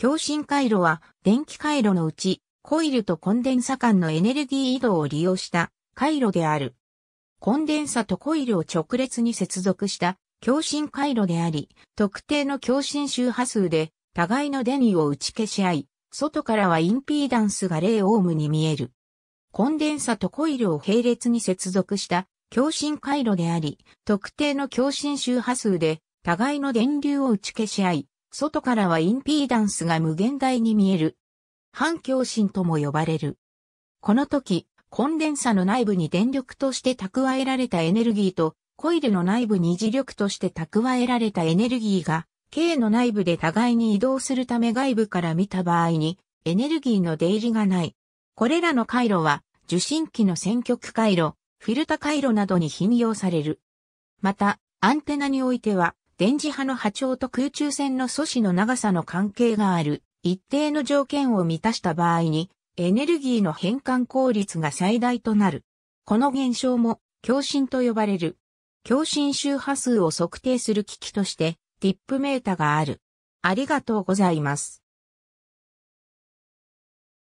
共振回路は電気回路のうちコイルとコンデンサ間のエネルギー移動を利用した回路である。コンデンサとコイルを直列に接続した共振回路であり、特定の共振周波数で互いの電位を打ち消し合い、外からはインピーダンスが0オームに見える。コンデンサとコイルを並列に接続した共振回路であり、特定の共振周波数で互いの電流を打ち消し合い、外からはインピーダンスが無限大に見える。反共振とも呼ばれる。この時、コンデンサの内部に電力として蓄えられたエネルギーと、コイルの内部に磁力として蓄えられたエネルギーが、K の内部で互いに移動するため外部から見た場合に、エネルギーの出入りがない。これらの回路は、受信機の選曲回路、フィルタ回路などに頻用される。また、アンテナにおいては、電磁波の波長と空中線の素子の長さの関係がある一定の条件を満たした場合にエネルギーの変換効率が最大となる。この現象も共振と呼ばれる。共振周波数を測定する機器としてティップメータがある。ありがとうございます。